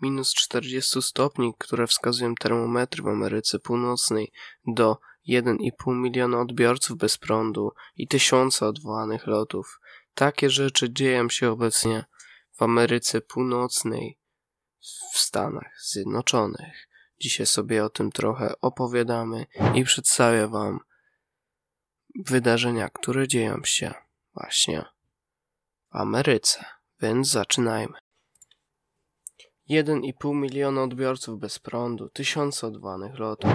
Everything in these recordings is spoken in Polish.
minus 40 stopni, które wskazują termometry w Ameryce Północnej, do 1,5 miliona odbiorców bez prądu i tysiące odwołanych lotów. Takie rzeczy dzieją się obecnie w Ameryce Północnej, w Stanach Zjednoczonych. Dzisiaj sobie o tym trochę opowiadamy i przedstawię Wam wydarzenia, które dzieją się właśnie w Ameryce. Więc zaczynajmy. 1,5 miliona odbiorców bez prądu, tysiące odwołanych lotów.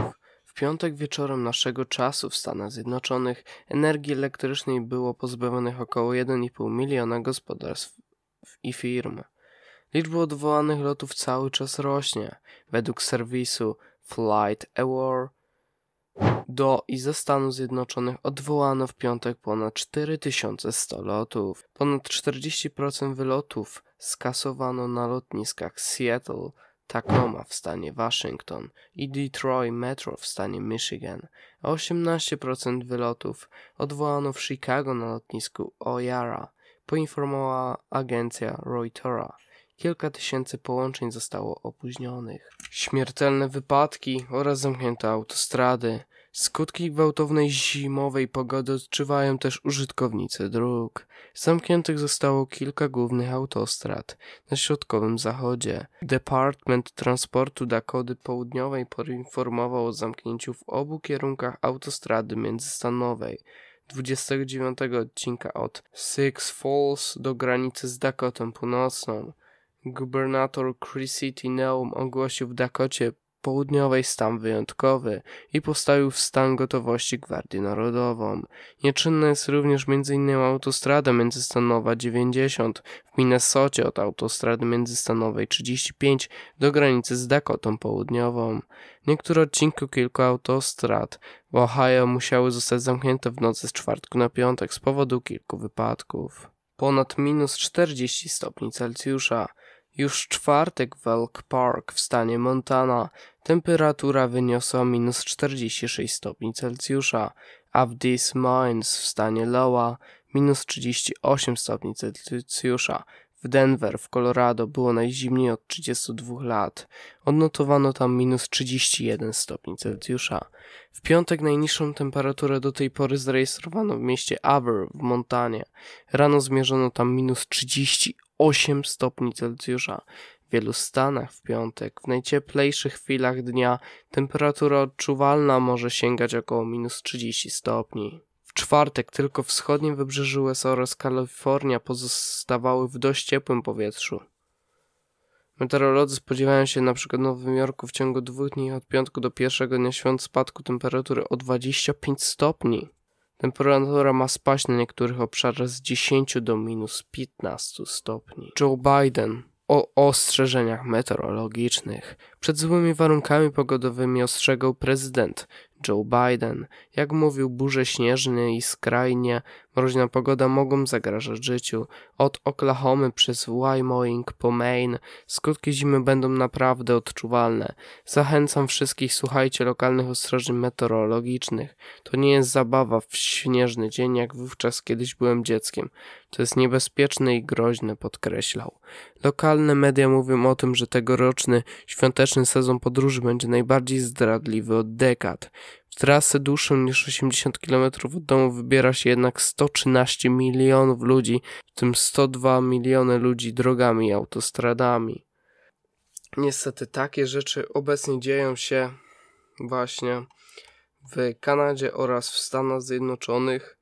W piątek wieczorem naszego czasu w Stanach Zjednoczonych energii elektrycznej było pozbawionych około 1,5 miliona gospodarstw i firm. Liczba odwołanych lotów cały czas rośnie. Według serwisu Flight Aware do i ze Stanów Zjednoczonych odwołano w piątek ponad 4100 lotów. Ponad 40% wylotów skasowano na lotniskach Seattle, Tacoma w stanie Waszyngton i Detroit Metro w stanie Michigan, a 18% wylotów odwołano w Chicago na lotnisku O'Yara, poinformowała agencja Reutera. Kilka tysięcy połączeń zostało opóźnionych. Śmiertelne wypadki oraz zamknięte autostrady. Skutki gwałtownej zimowej pogody odczuwają też użytkownicy dróg. Zamkniętych zostało kilka głównych autostrad na środkowym zachodzie. Department Transportu Dakody Południowej poinformował o zamknięciu w obu kierunkach autostrady międzystanowej. 29 odcinka od Six Falls do granicy z Dakotą Północną. Gubernator City Neum ogłosił w Dakocie Południowej stan wyjątkowy i postawił w stan gotowości Gwardię Narodową. Nieczynna jest również m.in. autostrada międzystanowa 90 w Minnesocie od autostrady międzystanowej 35 do granicy z Dakotą Południową. Niektóre odcinki kilku autostrad w Ohio musiały zostać zamknięte w nocy z czwartku na piątek z powodu kilku wypadków. Ponad minus 40 stopni Celsjusza. Już czwartek w Elk Park w stanie Montana temperatura wyniosła minus 46 stopni Celsjusza, a w Des Moines w stanie Iowa minus 38 stopni Celsjusza. W Denver w Colorado było najzimniej od 32 lat. Odnotowano tam minus 31 stopni Celsjusza. W piątek najniższą temperaturę do tej pory zarejestrowano w mieście Aber w Montanie. Rano zmierzono tam minus 38 stopni Celsjusza. W wielu stanach w piątek, w najcieplejszych chwilach dnia, temperatura odczuwalna może sięgać około minus 30 stopni. W czwartek tylko wschodnie wybrzeże USA oraz Kalifornia pozostawały w dość ciepłym powietrzu. Meteorolodzy spodziewają się na przykład w Nowym Jorku w ciągu dwóch dni od piątku do pierwszego dnia świąt spadku temperatury o 25 stopni. Temperatura ma spaść na niektórych obszarach z 10 do minus 15 stopni. Joe Biden o ostrzeżeniach meteorologicznych. Przed złymi warunkami pogodowymi ostrzegał prezydent Joe Biden. Jak mówił, burze śnieżne i skrajnie mroźna pogoda mogą zagrażać życiu. Od Oklahomy przez Wyoming po Maine skutki zimy będą naprawdę odczuwalne. Zachęcam wszystkich, słuchajcie lokalnych ostrzeżeń meteorologicznych. To nie jest zabawa w śnieżny dzień, jak wówczas kiedyś byłem dzieckiem. To jest niebezpieczne i groźne, podkreślał. Lokalne media mówią o tym, że tegoroczny świąteczny sezon podróży będzie najbardziej zdradliwy od dekad. W trasę dłuższą niż 80 km od domu wybiera się jednak 113 milionów ludzi, w tym 102 miliony ludzi drogami i autostradami. Niestety takie rzeczy obecnie dzieją się właśnie w Kanadzie oraz w Stanach Zjednoczonych.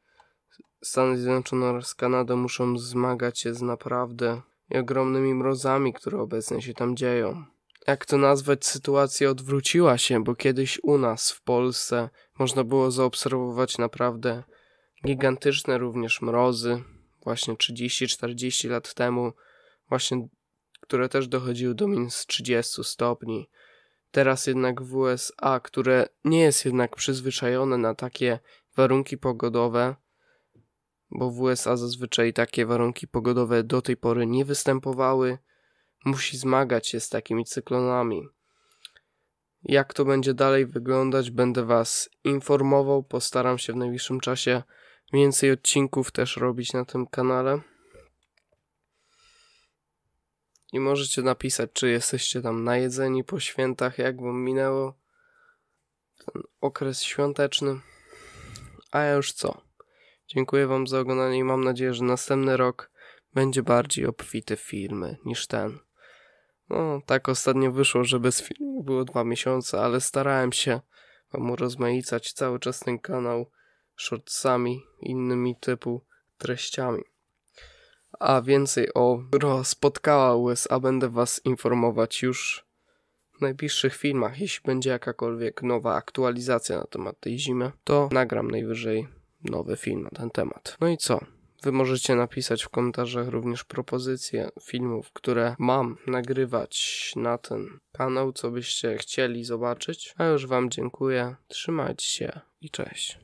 Stany Zjednoczone oraz Kanada muszą zmagać się z naprawdę ogromnymi mrozami, które obecnie się tam dzieją jak to nazwać, sytuacja odwróciła się, bo kiedyś u nas w Polsce można było zaobserwować naprawdę gigantyczne również mrozy, właśnie 30-40 lat temu, właśnie które też dochodziły do minus 30 stopni. Teraz jednak w USA, które nie jest jednak przyzwyczajone na takie warunki pogodowe, bo w USA zazwyczaj takie warunki pogodowe do tej pory nie występowały, musi zmagać się z takimi cyklonami. Jak to będzie dalej wyglądać, będę Was informował. Postaram się w najbliższym czasie więcej odcinków też robić na tym kanale. I możecie napisać, czy jesteście tam najedzeni po świętach, jak wam minęło ten okres świąteczny. A ja już co? Dziękuję wam za oglądanie i mam nadzieję, że następny rok będzie bardziej obfity w filmy niż ten. No, tak ostatnio wyszło, że bez filmu było dwa miesiące, ale starałem się wam urozmaicać cały czas ten kanał shortsami, innymi typu treściami. A więcej o spotkała USA będę was informować już w najbliższych filmach. Jeśli będzie jakakolwiek nowa aktualizacja na temat tej zimy, to nagram najwyżej nowy film na ten temat. No i co? Wy możecie napisać w komentarzach również propozycje filmów, które mam nagrywać na ten kanał, co byście chcieli zobaczyć. A już Wam dziękuję, trzymajcie się i cześć.